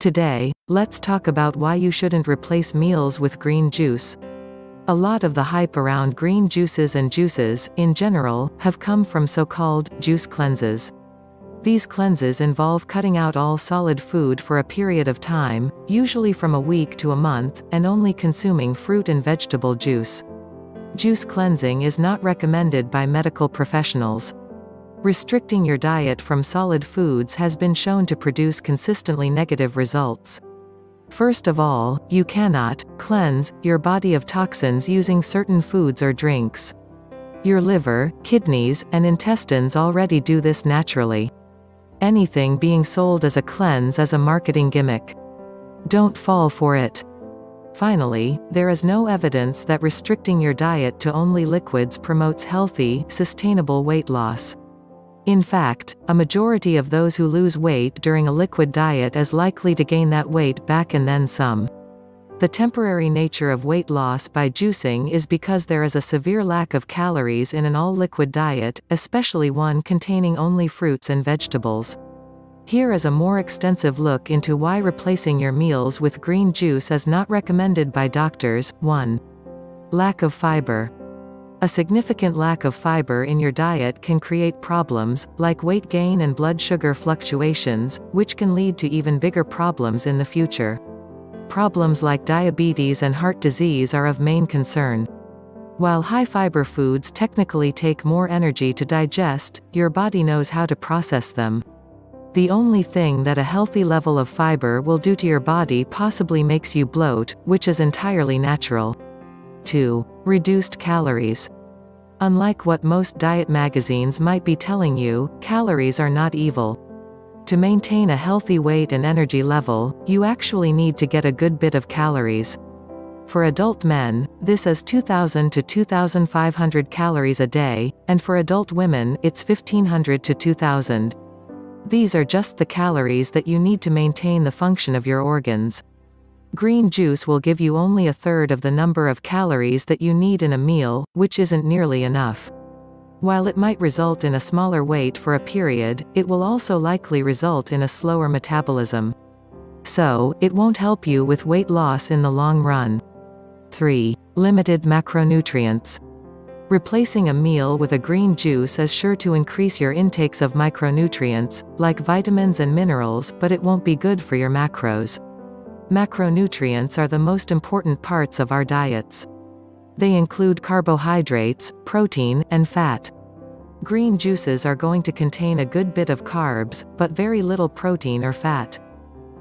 Today, let's talk about why you shouldn't replace meals with green juice. A lot of the hype around green juices and juices, in general, have come from so-called juice cleanses. These cleanses involve cutting out all solid food for a period of time, usually from a week to a month, and only consuming fruit and vegetable juice. Juice cleansing is not recommended by medical professionals. Restricting your diet from solid foods has been shown to produce consistently negative results. First of all, you cannot cleanse your body of toxins using certain foods or drinks. Your liver, kidneys, and intestines already do this naturally. Anything being sold as a cleanse is a marketing gimmick. Don't fall for it. Finally, there is no evidence that restricting your diet to only liquids promotes healthy, sustainable weight loss. In fact, a majority of those who lose weight during a liquid diet is likely to gain that weight back and then some. The temporary nature of weight loss by juicing is because there is a severe lack of calories in an all-liquid diet, especially one containing only fruits and vegetables. Here is a more extensive look into why replacing your meals with green juice is not recommended by doctors. 1. Lack of fiber. A significant lack of fiber in your diet can create problems, like weight gain and blood sugar fluctuations, which can lead to even bigger problems in the future. Problems like diabetes and heart disease are of main concern. While high-fiber foods technically take more energy to digest, your body knows how to process them. The only thing that a healthy level of fiber will do to your body possibly makes you bloat, which is entirely natural. 2. Reduced calories. Unlike what most diet magazines might be telling you, calories are not evil. To maintain a healthy weight and energy level, you actually need to get a good bit of calories. For adult men, this is 2,000 to 2,500 calories a day, and for adult women, it's 1,500 to 2,000. These are just the calories that you need to maintain the function of your organs. Green juice will give you only a third of the number of calories that you need in a meal, which isn't nearly enough. While it might result in a smaller weight for a period, it will also likely result in a slower metabolism. So, it won't help you with weight loss in the long run. 3. Limited macronutrients. Replacing a meal with a green juice is sure to increase your intakes of micronutrients, like vitamins and minerals, but it won't be good for your macros. Macronutrients are the most important parts of our diets. They include carbohydrates, protein, and fat. Green juices are going to contain a good bit of carbs, but very little protein or fat.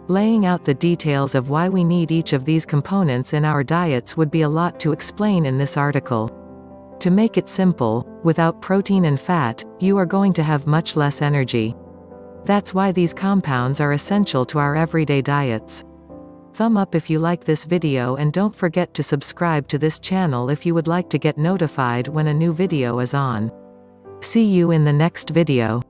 Laying out the details of why we need each of these components in our diets would be a lot to explain in this article. To make it simple, without protein and fat, you are going to have much less energy. That's why these compounds are essential to our everyday diets. Thumb up if you like this video and don't forget to subscribe to this channel if you would like to get notified when a new video is on. See you in the next video.